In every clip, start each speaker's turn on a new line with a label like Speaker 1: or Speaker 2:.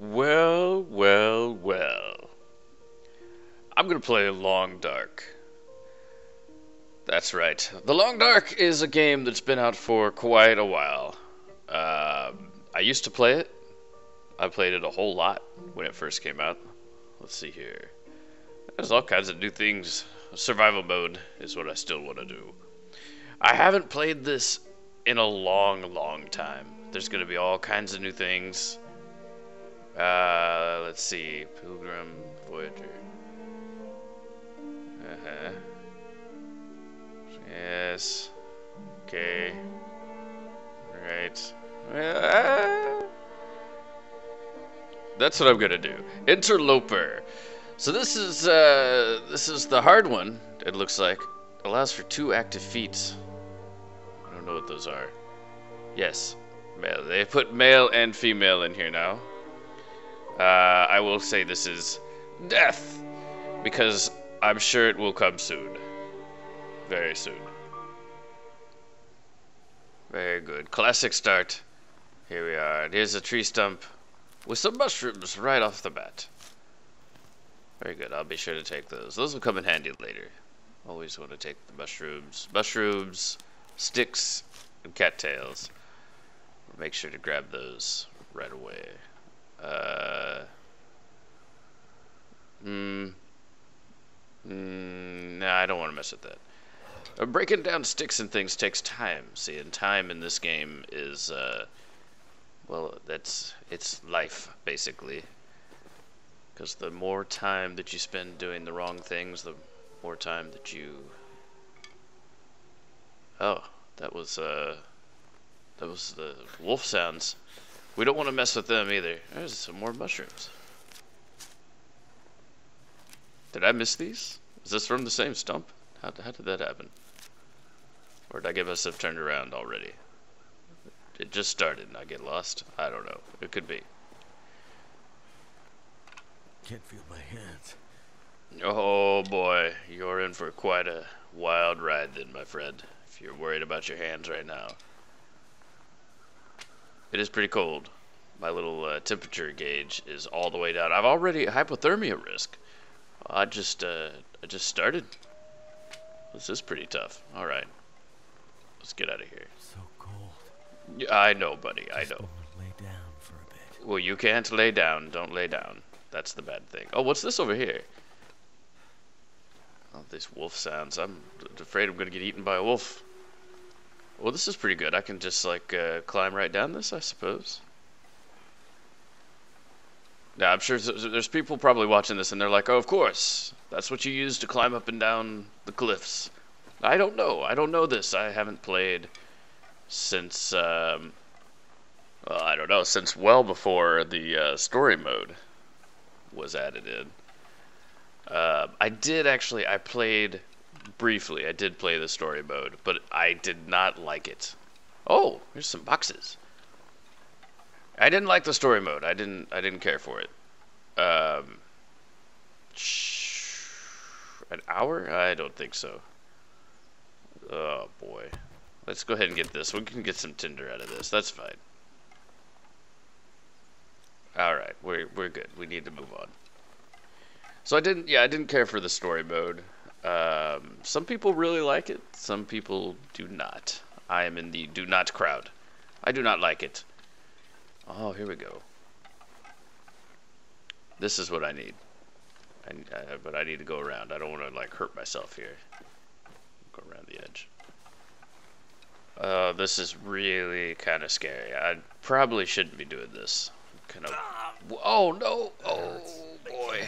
Speaker 1: Well, well, well. I'm gonna play Long Dark. That's right. The Long Dark is a game that's been out for quite a while. Um, I used to play it. I played it a whole lot when it first came out. Let's see here. There's all kinds of new things. Survival mode is what I still want to do. I haven't played this in a long, long time. There's going to be all kinds of new things. Uh, let's see. Pilgrim Voyageur. Uh-huh. Yes. Okay. Right. Uh, that's what I'm gonna do. Interloper. So this is uh, this is the hard one. It looks like allows for two active feats. I don't know what those are. Yes, male. They put male and female in here now. Uh, I will say this is death because I'm sure it will come soon. Very soon. Very good. Classic start. Here we are. Here's a tree stump with some mushrooms right off the bat. Very good. I'll be sure to take those. Those will come in handy later. Always want to take the mushrooms. Mushrooms, sticks, and cattails. Make sure to grab those right away. Uh, hmm. Mm, nah, I don't want to mess with that. Uh, breaking down sticks and things takes time. See, and time in this game is, uh, well, that's it's life basically. Because the more time that you spend doing the wrong things, the more time that you. Oh, that was uh, that was the wolf sounds. We don't want to mess with them either. There's some more mushrooms. Did I miss these? Is this from the same stump? How, how did that happen? Or did I get myself turned around already? It just started and I get lost? I don't know. It could be.
Speaker 2: Can't feel my hands.
Speaker 1: Oh boy, you're in for quite a wild ride then, my friend. If you're worried about your hands right now. It is pretty cold. My little uh, temperature gauge is all the way down. I've already hypothermia risk. I just uh, I just started. This is pretty tough. All right, let's get out of here.
Speaker 2: So cold.
Speaker 1: Yeah, I know, buddy. I know.
Speaker 2: lay down for a bit.
Speaker 1: Well, you can't lay down. Don't lay down. That's the bad thing. Oh, what's this over here? Oh, these wolf sounds. I'm afraid I'm gonna get eaten by a wolf. Well, this is pretty good. I can just like uh, climb right down this, I suppose. Now, I'm sure there's people probably watching this and they're like, "Oh, of course. That's what you use to climb up and down the cliffs." I don't know. I don't know this. I haven't played since um, well, I don't know, since well before the uh, story mode was added in. Uh, I did actually, I played briefly, I did play the story mode, but I did not like it. Oh, here's some boxes. I didn't like the story mode. I didn't, I didn't care for it. Um, an hour? I don't think so. Oh boy. Let's go ahead and get this. We can get some tinder out of this. That's fine. All right, we're we're good. We need to move on. So I didn't, yeah, I didn't care for the story mode. Um, some people really like it. Some people do not. I am in the do not crowd. I do not like it. Oh, here we go. This is what I need. I, uh, but I need to go around. I don't want to like hurt myself here. Go around the edge. Uh, this is really kind of scary. I probably shouldn't be doing this. Kind of. Oh no! Oh boy!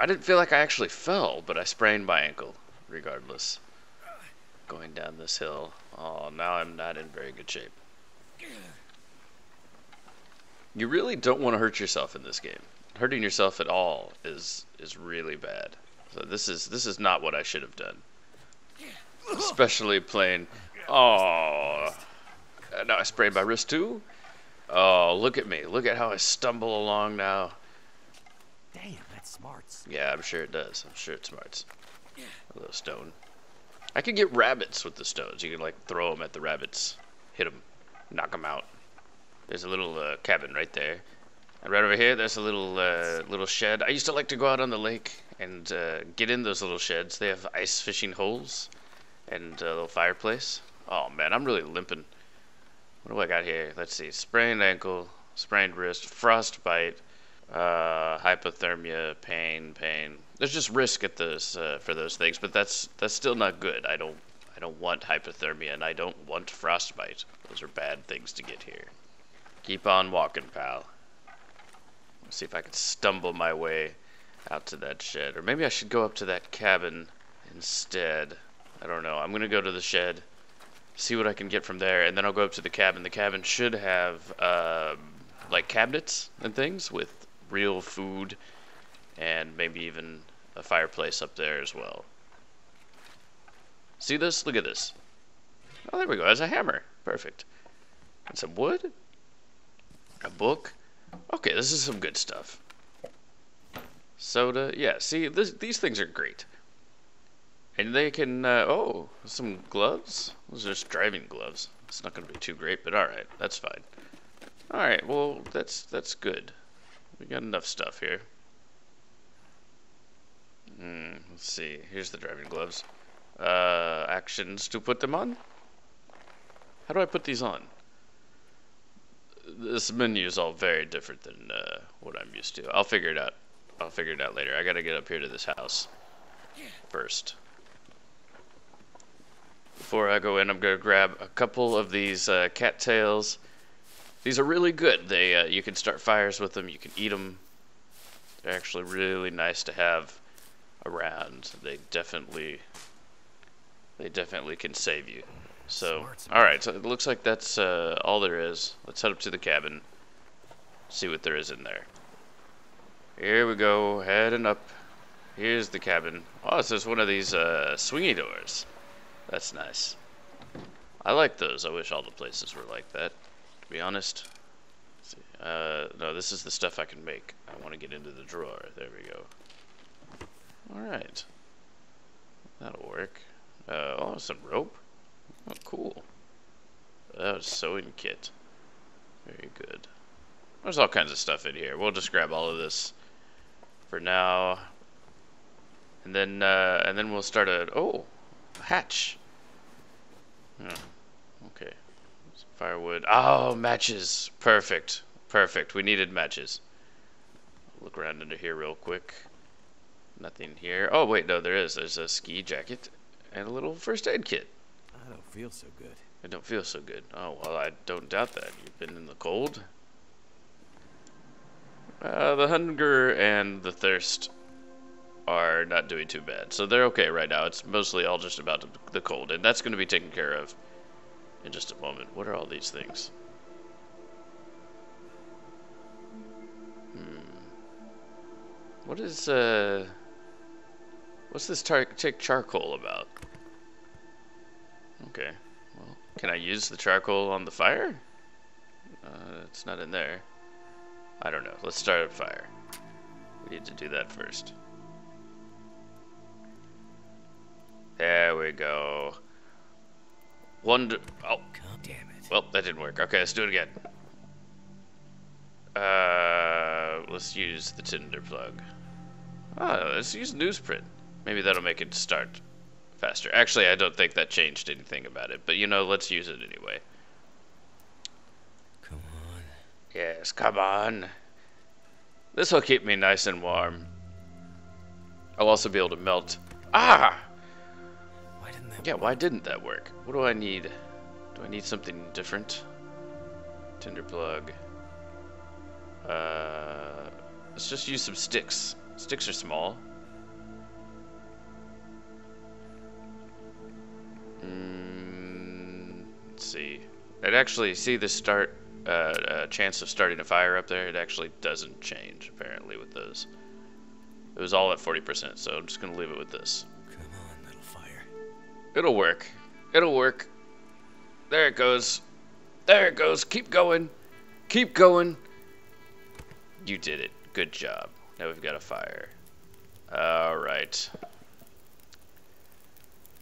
Speaker 1: I didn't feel like I actually fell, but I sprained my ankle. Regardless, going down this hill. Oh, now I'm not in very good shape. You really don't want to hurt yourself in this game. Hurting yourself at all is is really bad. So this is this is not what I should have done. Especially playing. Oh, now I sprained my wrist too. Oh, look at me! Look at how I stumble along now.
Speaker 2: Damn, smarts.
Speaker 1: Yeah, I'm sure it does. I'm sure it smarts. A little stone. I could get rabbits with the stones. You can like throw them at the rabbits, hit them, knock them out. There's a little uh, cabin right there. And right over here, there's a little uh, little shed. I used to like to go out on the lake and uh, get in those little sheds. They have ice fishing holes and a little fireplace. Oh man, I'm really limping. What do I got here? Let's see. Sprained ankle, sprained wrist, frostbite, uh, hypothermia, pain, pain. There's just risk at this uh, for those things, but that's that's still not good. I don't I don't want hypothermia and I don't want frostbite. Those are bad things to get here. Keep on walking, pal. Let's see if I can stumble my way out to that shed, or maybe I should go up to that cabin instead. I don't know. I'm gonna go to the shed, see what I can get from there, and then I'll go up to the cabin. The cabin should have uh, like cabinets and things with real food, and maybe even a fireplace up there as well. See this? Look at this. Oh, there we go. There's a hammer. Perfect. And some wood. A book. Okay, this is some good stuff. Soda. Yeah, see, this, these things are great. And they can, uh, oh, some gloves? Those are just driving gloves. It's not going to be too great, but alright, that's fine. Alright, well, that's, that's good. We got enough stuff here. Hmm, let's see. Here's the driving gloves. Uh, actions to put them on? How do I put these on? This menu is all very different than uh, what I'm used to. I'll figure it out. I'll figure it out later. I gotta get up here to this house first. Before I go in, I'm gonna grab a couple of these uh, cattails. These are really good. They uh, you can start fires with them. You can eat them. They're actually really nice to have around. They definitely they definitely can save you. So, all right. So it looks like that's uh, all there is. Let's head up to the cabin. See what there is in there. Here we go, heading up. Here's the cabin. Oh, so it's one of these uh, swingy doors. That's nice. I like those. I wish all the places were like that, to be honest. Uh, no, this is the stuff I can make. I want to get into the drawer. There we go. Alright. That'll work. Uh, oh, some rope. Oh, cool. Was sewing kit. Very good. There's all kinds of stuff in here. We'll just grab all of this for now. And then, uh, and then we'll start a, oh, a hatch. Oh. Some firewood. Oh, matches. Perfect. Perfect. We needed matches. Look around under here real quick. Nothing here. Oh, wait, no, there is. There's a ski jacket and a little first aid kit.
Speaker 2: I don't feel so good.
Speaker 1: I don't feel so good. Oh, well, I don't doubt that. You've been in the cold. Uh, the hunger and the thirst are not doing too bad. So they're okay right now. It's mostly all just about the cold, and that's going to be taken care of in just a moment. What are all these things? Hmm. What is, uh... What's this take charcoal about? Okay. Well, can I use the charcoal on the fire? Uh, it's not in there. I don't know. Let's start a fire. We need to do that first. There we go. One. Oh.
Speaker 2: God damn it.
Speaker 1: Well, that didn't work. Okay, let's do it again. Uh, let's use the tinder plug. Oh, let's use newsprint. Maybe that'll make it start faster. Actually, I don't think that changed anything about it, but you know, let's use it anyway.
Speaker 2: Come on.
Speaker 1: Yes, come on. This will keep me nice and warm. I'll also be able to melt. Ah! Yeah, why didn't that work? What do I need? Do I need something different? Tinder plug. Uh, let's just use some sticks. Sticks are small. Mm, let's see. It actually, see the start, uh, uh, chance of starting a fire up there, it actually doesn't change, apparently, with those. It was all at 40%, so I'm just going to leave it with this. It'll work. It'll work. There it goes. There it goes. Keep going. Keep going. You did it. Good job. Now we've got a fire. Alright.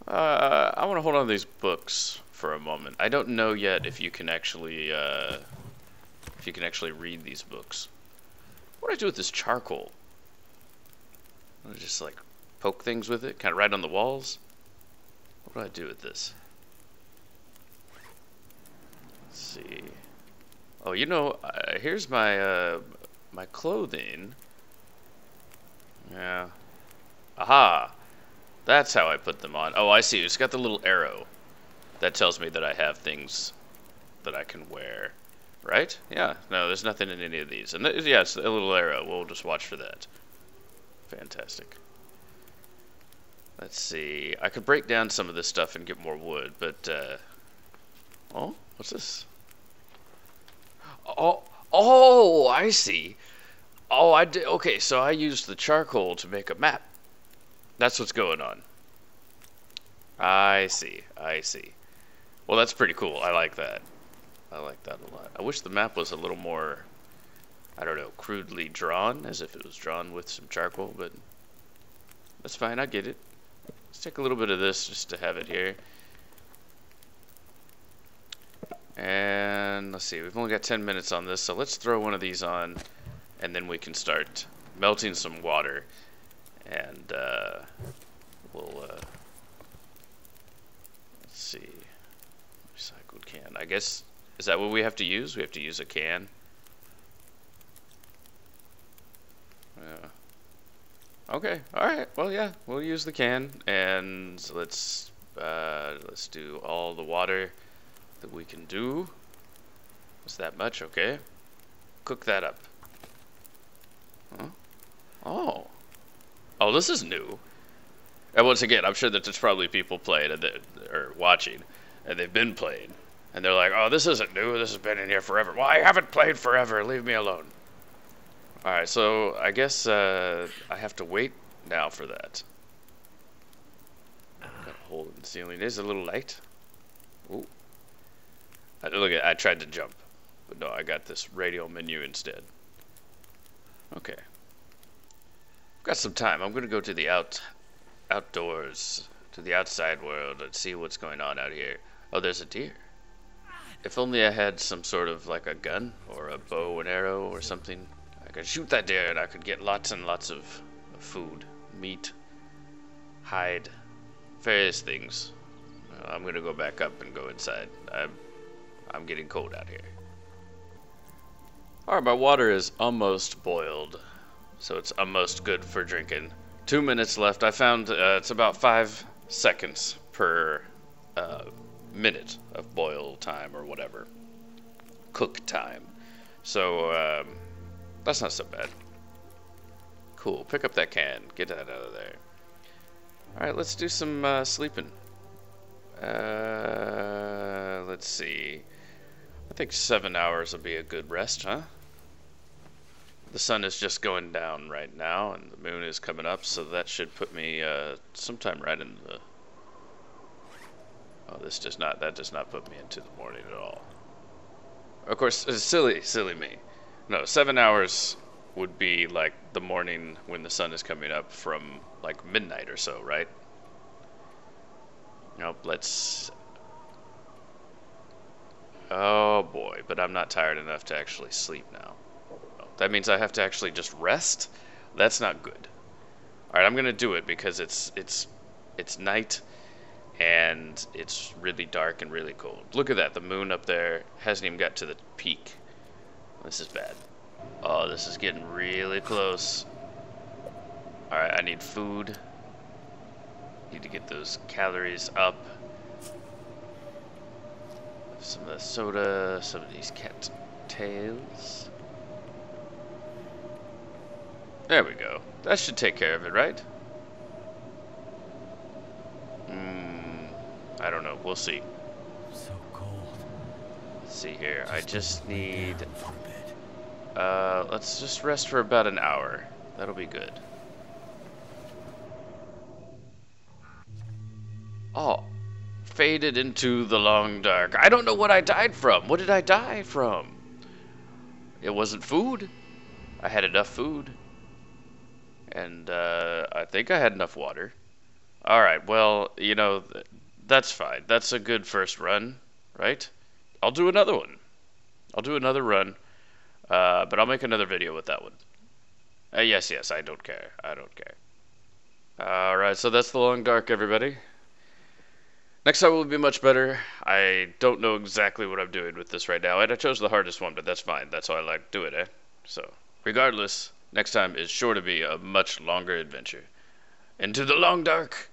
Speaker 1: Uh, I want to hold on to these books for a moment. I don't know yet if you can actually uh, if you can actually read these books. What do I do with this charcoal? I just like poke things with it, kind of right on the walls. What do I do with this? Let's see. Oh, you know, uh, here's my uh, my clothing. Yeah. Aha! That's how I put them on. Oh, I see. It's got the little arrow. That tells me that I have things that I can wear. Right? Yeah. No, there's nothing in any of these. And th yeah, it's a little arrow. We'll just watch for that. Fantastic. Let's see. I could break down some of this stuff and get more wood, but, uh... Oh? What's this? Oh, oh, I see. Oh, I did. Okay, so I used the charcoal to make a map. That's what's going on. I see. I see. Well, that's pretty cool. I like that. I like that a lot. I wish the map was a little more, I don't know, crudely drawn, as if it was drawn with some charcoal, but that's fine. I get it. Let's take a little bit of this just to have it here. And let's see, we've only got 10 minutes on this, so let's throw one of these on, and then we can start melting some water, and uh, we'll, uh, let's see, recycled can. I guess, is that what we have to use? We have to use a can? Yeah. Okay, alright, well yeah, we'll use the can, and let's, uh, let's do all the water that we can do. Is that much? Okay. Cook that up. Huh? Oh. Oh, this is new. And once again, I'm sure that there's probably people playing and or watching, and they've been playing, and they're like, "Oh, this isn't new. This has been in here forever." Well, I haven't played forever. Leave me alone. All right, so I guess uh, I have to wait now for that. Got a hole in the ceiling. There's a little light. Ooh. I, look at I tried to jump, but no, I got this radial menu instead. Okay. Got some time. I'm gonna go to the out outdoors, to the outside world and see what's going on out here. Oh, there's a deer. If only I had some sort of like a gun or a bow and arrow or something. Could shoot that deer and I could get lots and lots of food, meat, hide, various things. I'm gonna go back up and go inside. I'm I'm getting cold out here. Alright, my water is almost boiled, so it's almost good for drinking. Two minutes left. I found uh, it's about five seconds per uh, minute of boil time or whatever. Cook time. So, um, that's not so bad. Cool. Pick up that can. Get that out of there. Alright, let's do some uh, sleeping. Uh, let's see. I think seven hours will be a good rest, huh? The sun is just going down right now, and the moon is coming up, so that should put me uh, sometime right in the. Oh, this does not. That does not put me into the morning at all. Of course, silly, silly me. No, seven hours would be like the morning when the sun is coming up from like midnight or so, right? Nope. Let's Oh boy, but I'm not tired enough to actually sleep now. That means I have to actually just rest? That's not good. Alright, I'm gonna do it because it's it's it's night and it's really dark and really cold. Look at that, the moon up there hasn't even got to the peak. This is bad. Oh, this is getting really close. Alright, I need food. Need to get those calories up some of the soda, some of these cat tails. There we go. That should take care of it, right? Hmm. I don't know. We'll see.
Speaker 2: So cold.
Speaker 1: Let's see here. I just need. Uh, let's just rest for about an hour. That'll be good. Oh, faded into the long dark. I don't know what I died from. What did I die from? It wasn't food. I had enough food. And uh, I think I had enough water. Alright, well, you know, that's fine. That's a good first run, right? I'll do another one. I'll do another run. Uh, but I'll make another video with that one. Uh, yes, yes, I don't care. I don't care. Alright, so that's the long dark, everybody. Next time will be much better. I don't know exactly what I'm doing with this right now, and I chose the hardest one, but that's fine. That's how I like doing it. Eh? So, regardless, next time is sure to be a much longer adventure. Into the long dark!